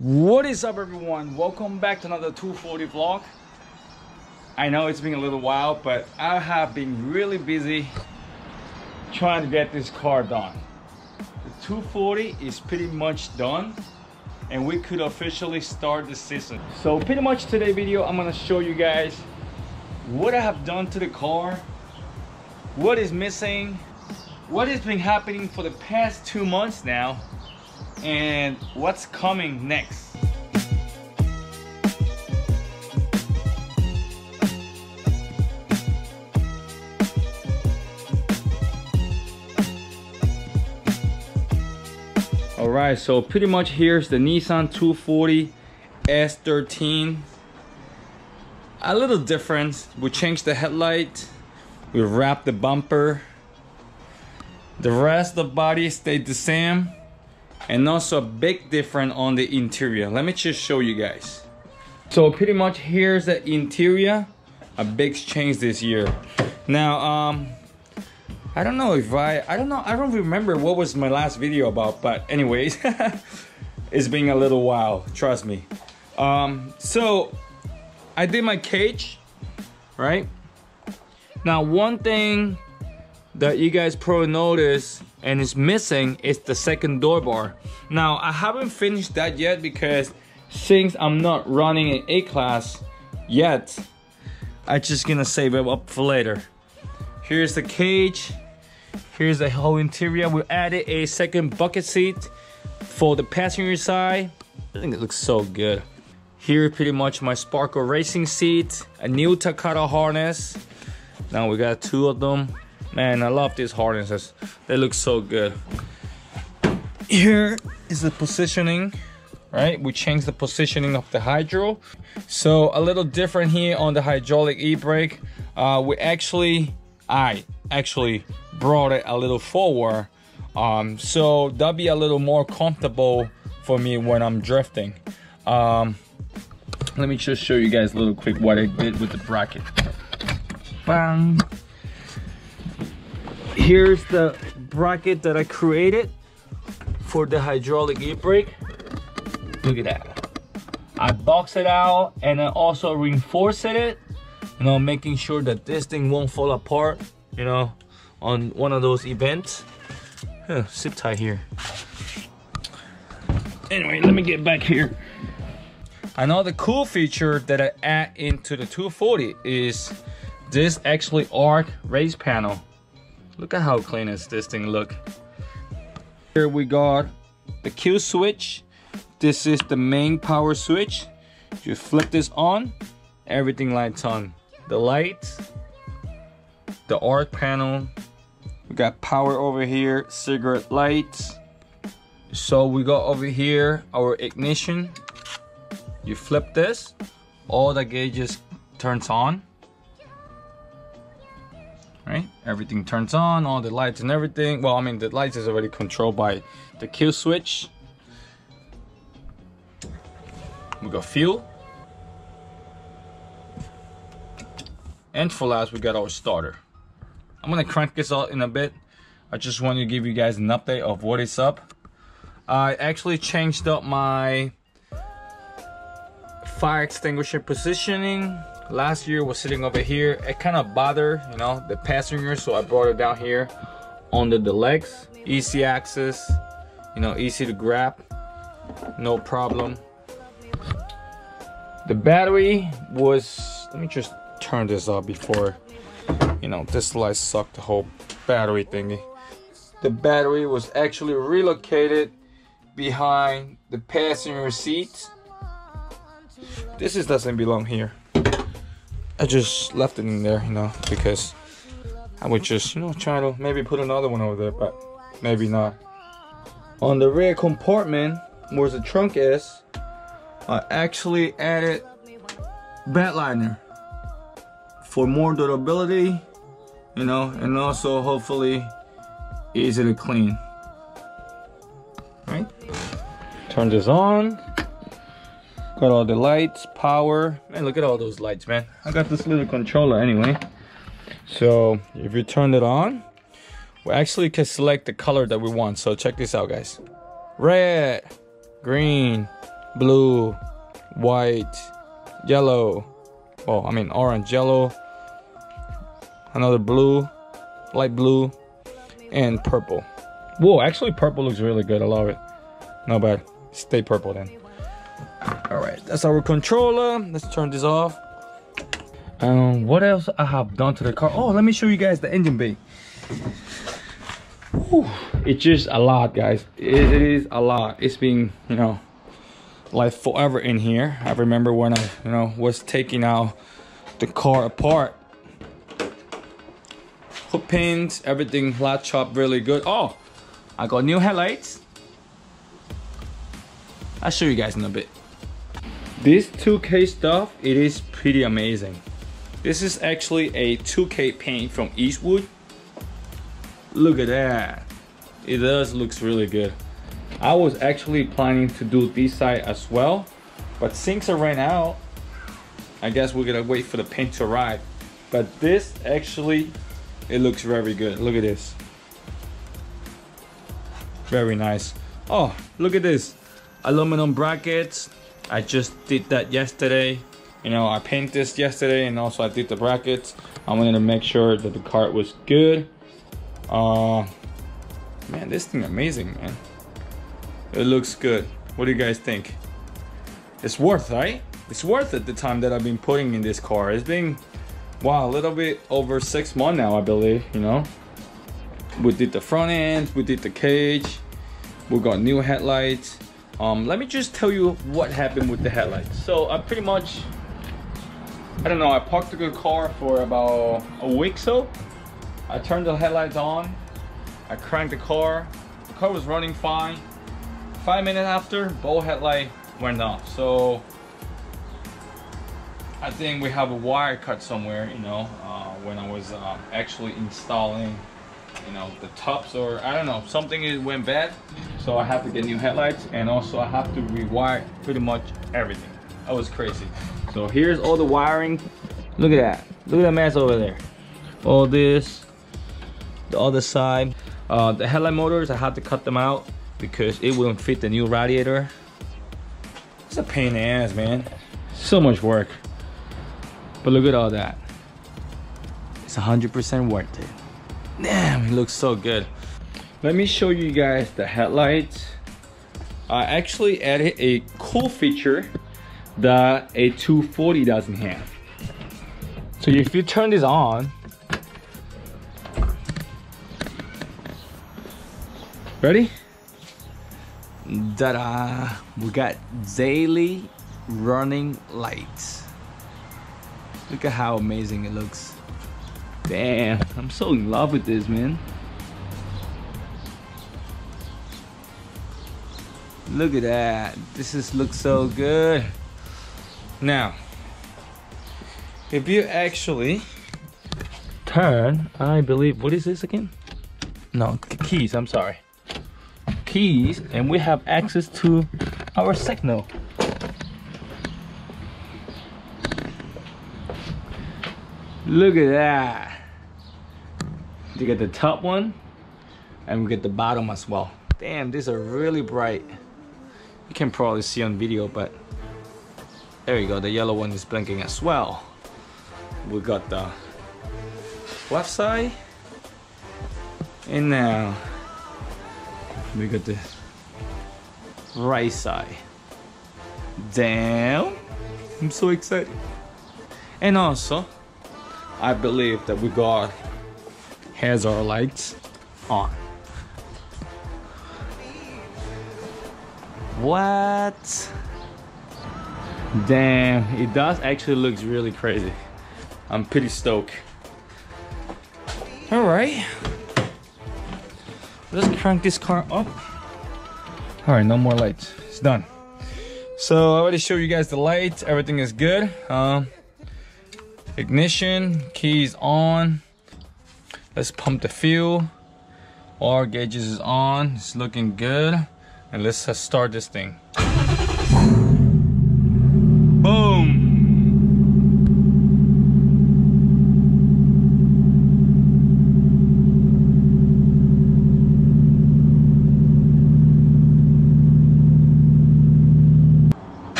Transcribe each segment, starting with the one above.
What is up everyone? Welcome back to another 240 vlog. I know it's been a little while, but I have been really busy trying to get this car done. The 240 is pretty much done and we could officially start the season. So pretty much today video, I'm gonna show you guys what I have done to the car, what is missing, what has been happening for the past two months now, and what's coming next. All right, so pretty much here's the Nissan 240 S13. A little difference, we changed the headlight, we wrapped the bumper, the rest of the body stayed the same and also a big difference on the interior. Let me just show you guys. So pretty much here's the interior. A big change this year. Now um I don't know if I I don't know I don't remember what was my last video about but anyways it's been a little while trust me. Um so I did my cage right? Now one thing that you guys probably notice and is missing is the second door bar. Now I haven't finished that yet because since I'm not running an A-Class yet, I'm just gonna save it up for later. Here's the cage. Here's the whole interior. We added a second bucket seat for the passenger side. I think it looks so good. Here pretty much my Sparco racing seat, a new Takata harness. Now we got two of them Man, I love these harnesses. They look so good. Here is the positioning, right? We changed the positioning of the hydro. So a little different here on the hydraulic e-brake. Uh, we actually, I actually brought it a little forward. Um, so that'll be a little more comfortable for me when I'm drifting. Um, let me just show you guys a little quick what I did with the bracket. Bang here's the bracket that I created for the hydraulic e-brake. Look at that. I box it out and I also reinforce it, you know, making sure that this thing won't fall apart, you know, on one of those events. Huh, sit tight here. Anyway, let me get back here. Another cool feature that I add into the 240 is this actually arc race panel. Look at how clean is this thing look. Here we got the kill switch. This is the main power switch. You flip this on, everything lights on. The lights, the arc panel. We got power over here, cigarette lights. So we got over here our ignition. You flip this, all the gauges turns on right? Everything turns on, all the lights and everything. Well, I mean, the lights is already controlled by the kill switch. We got fuel. And for last, we got our starter. I'm gonna crank this out in a bit. I just want to give you guys an update of what is up. I actually changed up my fire extinguisher positioning last year was sitting over here. It kind of bothered you know the passenger so i brought it down here under the legs easy access you know easy to grab no problem. The battery was let me just turn this off before you know this light sucked the whole battery thingy. The battery was actually relocated behind the passenger seat. This is doesn't belong here I just left it in there, you know, because I would just, you know, try to maybe put another one over there, but maybe not. On the rear compartment, where the trunk is, I actually added bed liner for more durability, you know, and also hopefully easy to clean. Right? Turn this on. Got all the lights, power. Man, look at all those lights, man. I got this little controller anyway. So if you turn it on, we actually can select the color that we want. So check this out, guys. Red, green, blue, white, yellow. Oh, I mean orange, yellow, another blue, light blue, and purple. Whoa, actually purple looks really good. I love it. No bad. Stay purple then. All right, that's our controller. Let's turn this off. Um, what else I have done to the car? Oh, let me show you guys the engine bay. Whew, it's just a lot, guys. It, it is a lot. It's been, you know, like forever in here. I remember when I, you know, was taking out the car apart. Hook pins, everything latch up really good. Oh, I got new headlights. I'll show you guys in a bit. This 2K stuff, it is pretty amazing. This is actually a 2K paint from Eastwood. Look at that. It does looks really good. I was actually planning to do this side as well, but since I ran out, I guess we're gonna wait for the paint to arrive. But this actually, it looks very good. Look at this. Very nice. Oh, look at this. Aluminum brackets. I just did that yesterday. You know, I painted this yesterday and also I did the brackets. I wanted to make sure that the cart was good. Uh, man, this thing amazing, man. It looks good. What do you guys think? It's worth, right? It's worth it the time that I've been putting in this car. It's been, wow, a little bit over six months now, I believe, you know? We did the front end, we did the cage, we got new headlights. Um, let me just tell you what happened with the headlights. So I pretty much, I don't know, I parked the car for about a week so. I turned the headlights on, I cranked the car, the car was running fine. Five minutes after, both headlight went off. So I think we have a wire cut somewhere, you know, uh, when I was uh, actually installing, you know, the tops or I don't know, something went bad. So I have to get new headlights and also I have to rewire pretty much everything. That was crazy. So here's all the wiring. Look at that. Look at that mess over there. All this, the other side. Uh, the headlight motors, I had to cut them out because it wouldn't fit the new radiator. It's a pain in the ass, man. So much work. But look at all that. It's 100% worth it. Damn, it looks so good. Let me show you guys the headlights. I actually added a cool feature that a 240 doesn't have. So if you turn this on, ready? Ta-da! Uh, we got daily running lights. Look at how amazing it looks. Damn, I'm so in love with this, man. Look at that. This is looks so good. Now, if you actually turn, I believe, what is this again? No, keys, I'm sorry. Keys, and we have access to our signal. Look at that. You get the top one, and we get the bottom as well. Damn, these are really bright. You can probably see on video, but there you go. The yellow one is blinking as well. We got the left side, and now we got the right side. Damn, I'm so excited. And also, I believe that we got hazard lights on. What? Damn, it does actually looks really crazy. I'm pretty stoked. All right, let's crank this car up. All right, no more lights, it's done. So I already showed you guys the lights, everything is good. Um, ignition, keys on. Let's pump the fuel. All gauges is on, it's looking good. And let's uh, start this thing. Boom!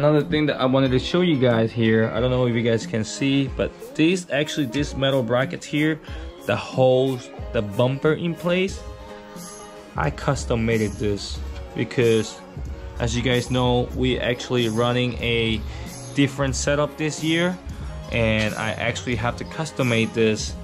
Another thing that I wanted to show you guys here I don't know if you guys can see but this actually this metal brackets here that holds the bumper in place I custom made this because as you guys know we actually running a different setup this year and I actually have to custom made this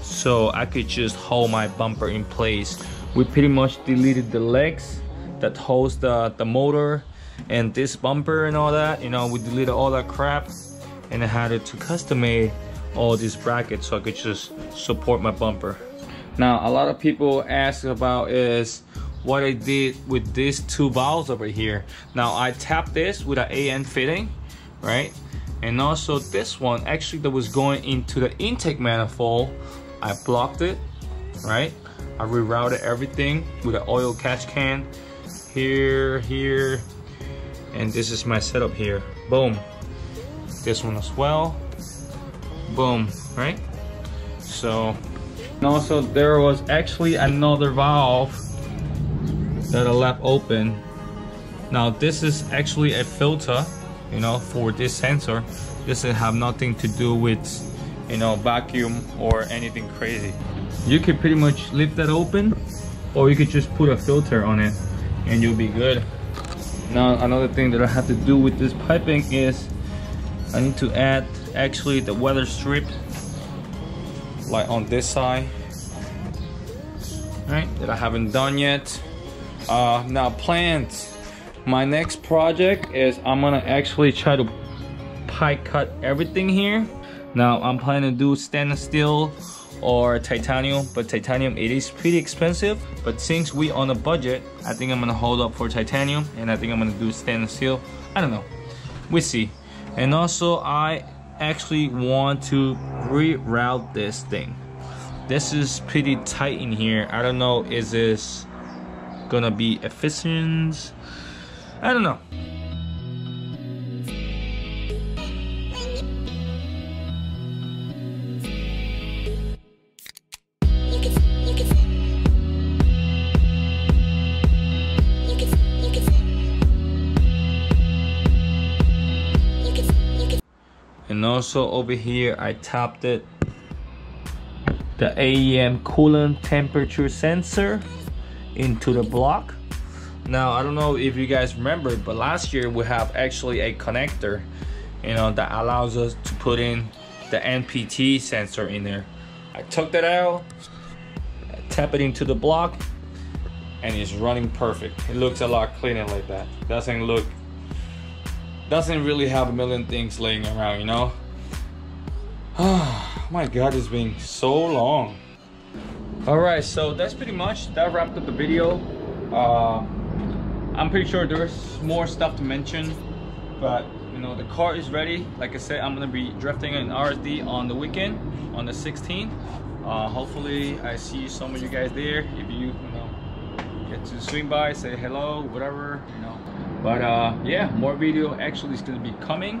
so I could just hold my bumper in place. We pretty much deleted the legs that holds the, the motor and this bumper and all that you know we deleted all that crap and I had it to custom made all these brackets so I could just support my bumper. Now a lot of people ask about is what I did with these two valves over here. Now I tapped this with an AN fitting right? And also this one actually that was going into the intake manifold I blocked it right? I rerouted everything with an oil catch can here here and this is my setup here. Boom. This one as well. Boom right? So and also there was actually another valve that I left open. Now this is actually a filter you know for this sensor. This have nothing to do with you know vacuum or anything crazy. You could pretty much leave that open or you could just put a filter on it and you'll be good now another thing that I have to do with this piping is I need to add actually the weather strip like on this side. Right that I haven't done yet. Uh, now plans my next project is I'm gonna actually try to pie cut everything here. Now I'm planning to do stainless steel or titanium but titanium it is pretty expensive but since we on a budget I think I'm gonna hold up for titanium and I think I'm gonna do stainless steel. I don't know. We see. And also I actually want to reroute this thing. This is pretty tight in here. I don't know is this gonna be efficient? I don't know also over here I tapped it. The AEM coolant temperature sensor into the block. Now I don't know if you guys remember but last year we have actually a connector you know that allows us to put in the NPT sensor in there. I took that out tap it into the block and it's running perfect. It looks a lot cleaner like that. Doesn't look doesn't really have a million things laying around, you know? Oh my god, it's been so long. Alright, so that's pretty much, that wrapped up the video. Uh, I'm pretty sure there's more stuff to mention, but you know, the car is ready. Like I said, I'm gonna be drifting in RSD on the weekend, on the 16th. Uh, hopefully I see some of you guys there. If you, you know, get to swing by, say hello, whatever, you know, but uh yeah more video actually is to be coming